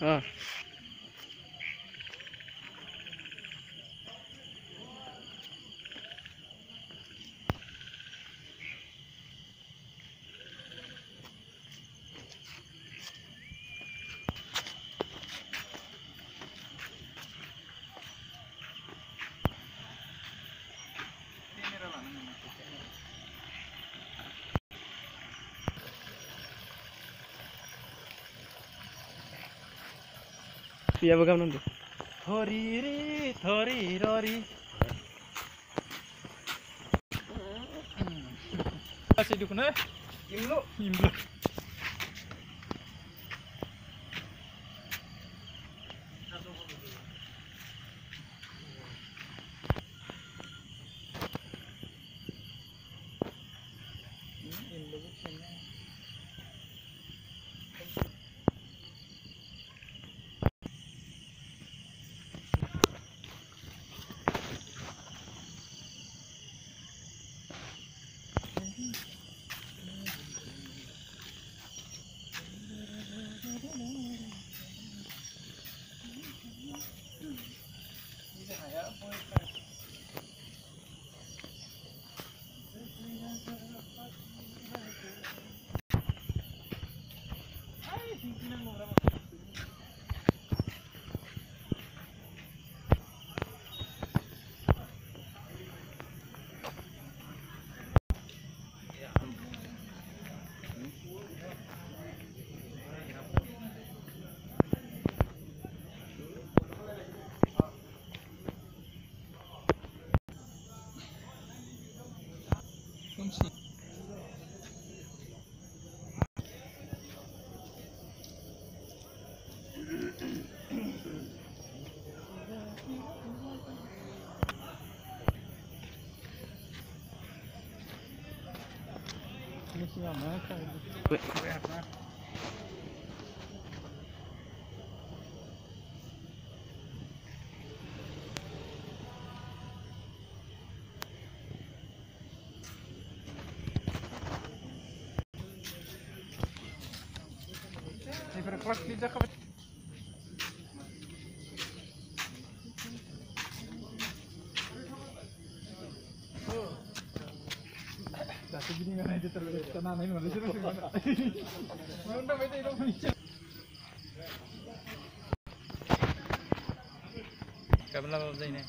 嗯。পিয়াবো কেমন থরি রি থরি ররি Kasih dukun eh. Imlu. Imlu. Ni Frey. Oh, sige. Rugby bar foot ni Теперь прошли захват. माब्लाबाबो जायो